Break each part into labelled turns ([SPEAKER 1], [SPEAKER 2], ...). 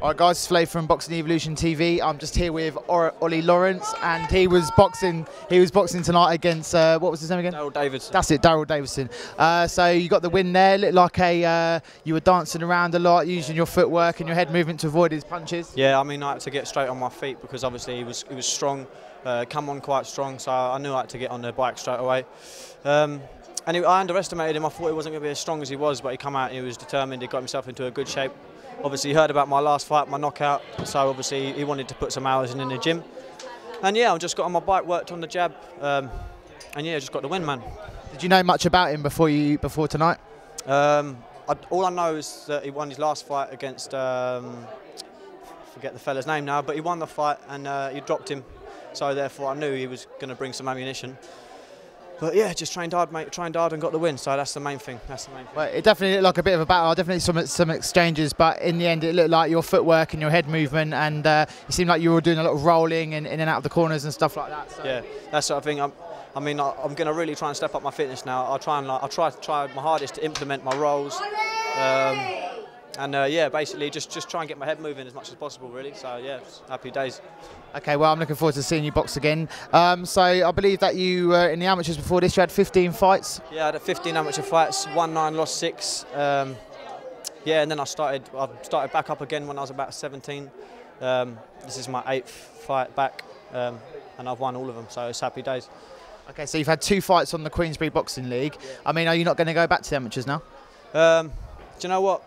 [SPEAKER 1] Alright guys, it's Flave from Boxing Evolution TV. I'm just here with Ollie Lawrence and he was boxing he was boxing tonight against uh, what was his name again?
[SPEAKER 2] Daryl Davidson.
[SPEAKER 1] That's it, Daryl Davison. Uh, so you got the win there. Looked like a uh, you were dancing around a lot, using your footwork and your head movement to avoid his punches.
[SPEAKER 2] Yeah, I mean I had to get straight on my feet because obviously he was he was strong, uh, come on quite strong, so I knew I had to get on the bike straight away. Um, and he, I underestimated him. I thought he wasn't going to be as strong as he was, but he come out and he was determined. He got himself into a good shape. Obviously, he heard about my last fight, my knockout, so obviously he wanted to put some hours in in the gym. And yeah, I just got on my bike, worked on the jab, um, and yeah, just got the win, man.
[SPEAKER 1] Did you know much about him before you before tonight?
[SPEAKER 2] Um, I, all I know is that he won his last fight against, um, forget the fella's name now, but he won the fight and uh, he dropped him. So therefore, I knew he was going to bring some ammunition. But yeah, just trained hard, mate. Trained hard and got the win. So that's the main thing. That's the main thing.
[SPEAKER 1] Well, it definitely looked like a bit of a battle. Definitely some some exchanges, but in the end, it looked like your footwork and your head movement, and uh, it seemed like you were doing a lot of rolling and in and out of the corners and stuff like that. So.
[SPEAKER 2] Yeah, that sort of thing. I'm, I mean, I, I'm going to really try and step up my fitness now. I'll try and like, I'll try to try my hardest to implement my rolls. Um, and uh, yeah, basically just just try and get my head moving as much as possible, really. So yeah, happy days.
[SPEAKER 1] Okay, well, I'm looking forward to seeing you box again. Um, so I believe that you uh, in the amateurs before this, you had 15 fights.
[SPEAKER 2] Yeah, I had 15 amateur fights, one nine, lost six. Um, yeah, and then I started I started back up again when I was about 17. Um, this is my eighth fight back, um, and I've won all of them, so it's happy days.
[SPEAKER 1] Okay, so you've had two fights on the Queensbury Boxing League. I mean, are you not going to go back to the amateurs now?
[SPEAKER 2] Um, do you know what?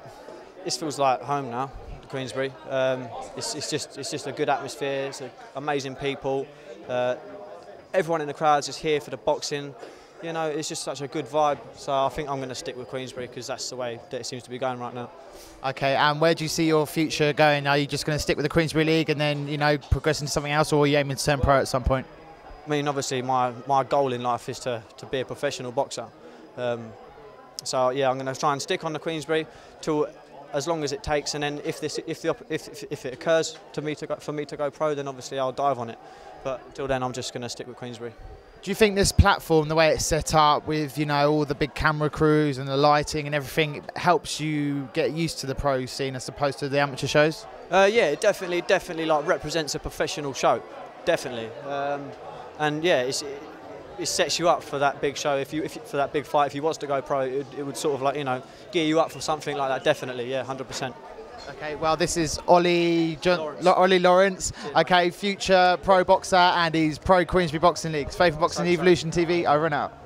[SPEAKER 2] This feels like home now, Queensbury. Um, it's, it's, just it's just a good atmosphere. It's amazing people. Uh, everyone in the crowd's just here for the boxing. You know, it's just such a good vibe. So I think I'm going to stick with Queensbury because that's the way that it seems to be going right now.
[SPEAKER 1] Okay, and where do you see your future going? Are you just going to stick with the Queensbury League and then you know progress into something else, or are you aiming to turn pro at some point?
[SPEAKER 2] I mean, obviously, my, my goal in life is to, to be a professional boxer. Um, so yeah, I'm going to try and stick on the Queensbury till as long as it takes, and then if this if the if, if it occurs to me to go, for me to go pro, then obviously I'll dive on it. But until then, I'm just going to stick with Queensbury.
[SPEAKER 1] Do you think this platform, the way it's set up with you know all the big camera crews and the lighting and everything, helps you get used to the pro scene as opposed to the amateur shows?
[SPEAKER 2] Uh, yeah, it definitely definitely like represents a professional show, definitely. Um, and yeah, it, it sets you up for that big show. If you, if for that big fight, if you was to go pro, it, it would sort of like you know gear you up for something like that. Definitely, yeah, hundred percent.
[SPEAKER 1] Okay, well, this is Ollie John, Lawrence. Ollie Lawrence. Okay, future pro boxer, and he's pro Queensbury Boxing Leagues. Favourite Boxing Evolution TV. Over and out.